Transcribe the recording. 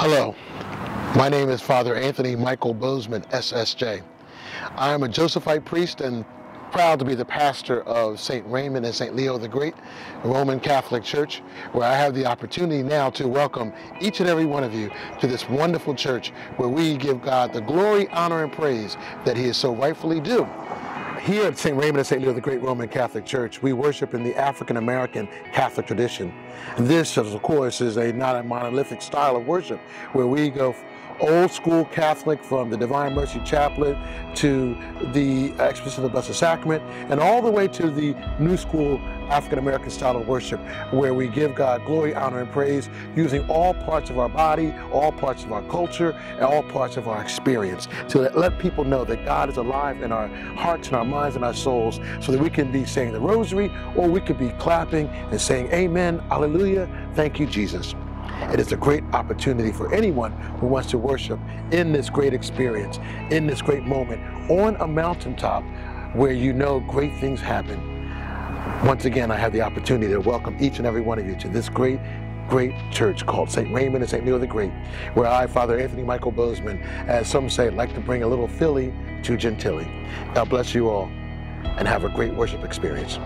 Hello, my name is Father Anthony Michael Bozeman, SSJ. I am a Josephite priest and proud to be the pastor of St. Raymond and St. Leo the Great Roman Catholic Church, where I have the opportunity now to welcome each and every one of you to this wonderful church where we give God the glory, honor, and praise that he is so rightfully due. Here at St. Raymond and St. Leo the Great Roman Catholic Church, we worship in the African American Catholic tradition. This, of course, is a not a monolithic style of worship where we go old school Catholic from the Divine Mercy Chaplet to the Exposition of the Blessed Sacrament and all the way to the new school African American style of worship where we give God glory, honor, and praise using all parts of our body, all parts of our culture, and all parts of our experience to let people know that God is alive in our hearts and our minds and our souls so that we can be saying the rosary or we could be clapping and saying amen, hallelujah, thank you, Jesus. It is a great opportunity for anyone who wants to worship in this great experience, in this great moment, on a mountaintop where you know great things happen. Once again, I have the opportunity to welcome each and every one of you to this great, great church called St. Raymond and St. Leo the Great, where I, Father Anthony Michael Bozeman, as some say, like to bring a little Philly to Gentilly. God bless you all and have a great worship experience.